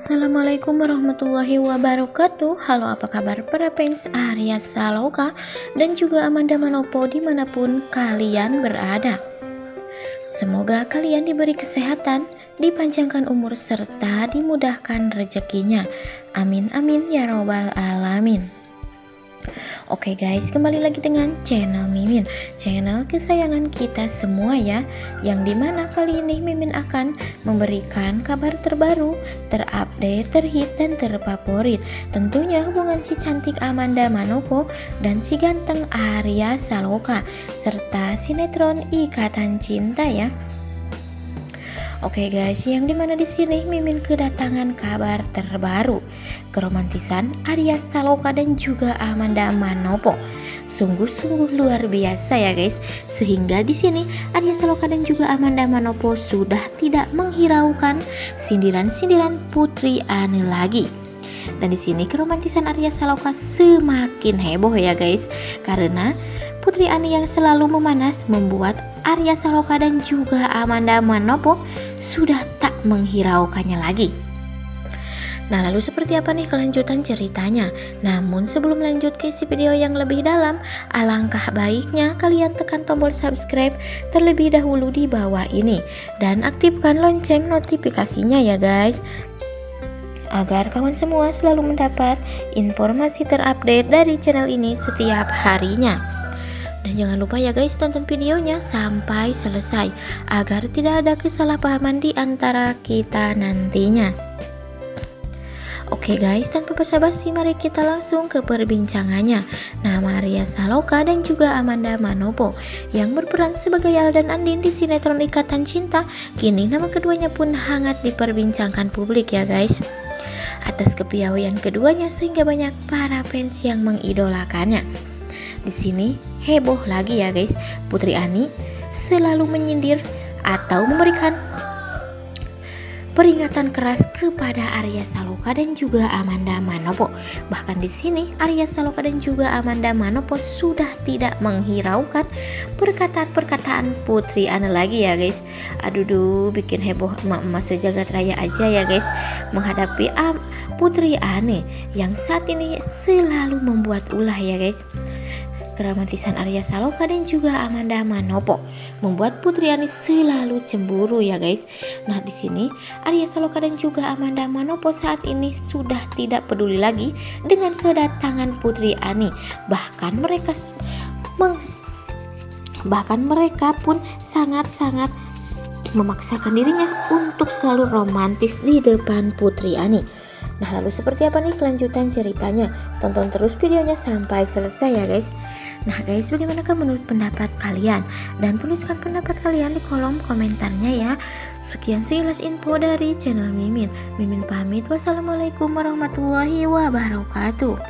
Assalamualaikum warahmatullahi wabarakatuh. Halo apa kabar para fans Arya Saloka dan juga Amanda Manopo di mana pun kalian berada? Semoga kalian diberi kesehatan, dipanjangkan umur serta dimudahkan rezekinya. Amin amin ya robbal alamin Oke guys, kembali lagi dengan channel Mimin. Channel kesayangan kita semua ya Yang di mana kali ini Mimin akan memberikan kabar terbaru Terupdate, terhit, dan terfavorit. Tentunya hubungan si cantik Amanda Manopo Dan si ganteng Arya Saloka Serta sinetron Ikatan Cinta ya Oke guys, yang di mana di sini Mimin kedatangan kabar terbaru keromantisan Arya Saloka dan juga Amanda Manopo. Sungguh-sungguh luar biasa ya guys. Sehingga di sini Arya Saloka dan juga Amanda Manopo sudah tidak menghiraukan sindiran-sindiran Putri Ane lagi. Dan di sini keromantisan Arya Saloka semakin heboh ya guys, karena Putri Ani yang selalu memanas membuat Arya Saloka dan juga Amanda Manopo sudah tak menghiraukannya lagi. Nah lalu seperti apa nih kelanjutan ceritanya? Namun sebelum lanjut ke isi video yang lebih dalam, alangkah baiknya kalian tekan tombol subscribe terlebih dahulu di bawah ini dan aktifkan lonceng notifikasinya ya guys agar kawan semua selalu mendapat informasi terupdate dari channel ini setiap harinya. Dan jangan lupa ya guys tonton videonya sampai selesai agar tidak ada kesalahpahaman di antara kita nantinya. Oke guys, tanpa basa-basi mari kita langsung ke perbincangannya. Nah, Maria Saloka dan juga Amanda Manopo yang berperan sebagai Al dan Andin di sinetron Ikatan Cinta, kini nama keduanya pun hangat diperbincangkan publik ya guys. Atas kepiawaian keduanya sehingga banyak para fans yang mengidolakannya. Di sini heboh lagi ya guys. Putri Ani selalu menyindir atau memberikan peringatan keras kepada Arya Saloka dan juga Amanda Manopo. Bahkan di sini Arya Saloka dan juga Amanda Manopo sudah tidak menghiraukan perkataan-perkataan Putri Ani lagi ya guys. Aduh duh bikin heboh emak-emak sejagat raya aja ya guys menghadapi Putri Ani yang saat ini selalu membuat ulah ya guys keromantisan Arya Saloka dan juga Amanda Manopo membuat Putri Ani selalu cemburu ya guys. Nah di sini Arya Saloka dan juga Amanda Manopo saat ini sudah tidak peduli lagi dengan kedatangan Putri Ani. Bahkan mereka meng, bahkan mereka pun sangat-sangat memaksakan dirinya untuk selalu romantis di depan Putri Ani. Nah lalu seperti apa nih kelanjutan ceritanya? Tonton terus videonya sampai selesai ya guys. Nah guys, bagaimanakah menurut pendapat kalian? Dan tuliskan pendapat kalian di kolom komentarnya ya. Sekian sekilas info dari channel Mimin. Mimin pamit. Wassalamualaikum warahmatullahi wabarakatuh.